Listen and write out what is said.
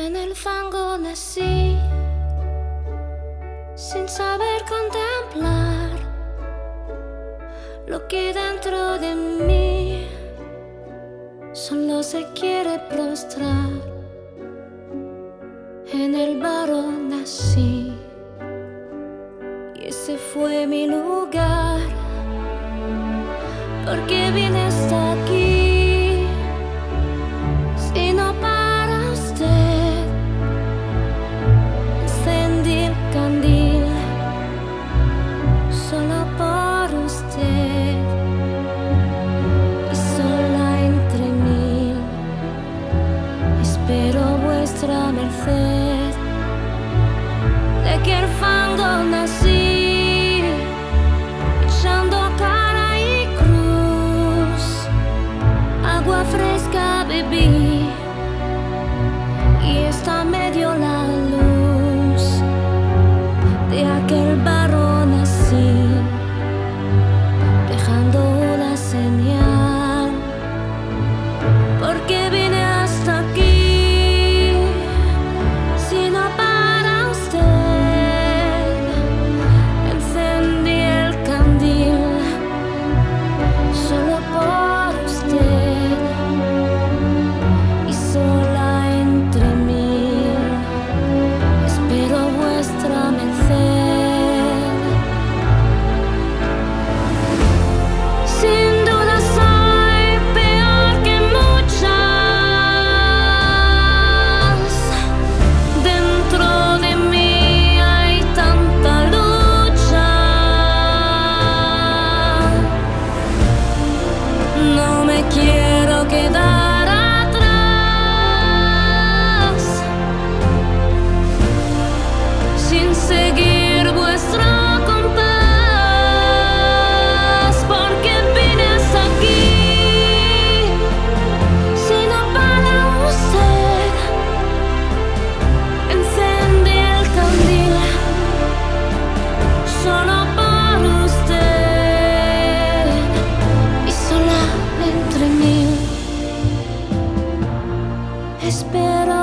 En el fango nací, sin saber contemplar lo que dentro de mí solo se quiere prostrar. En el barro nací y ese fue mi lugar, porque vine hasta aquí. 丢了 espera.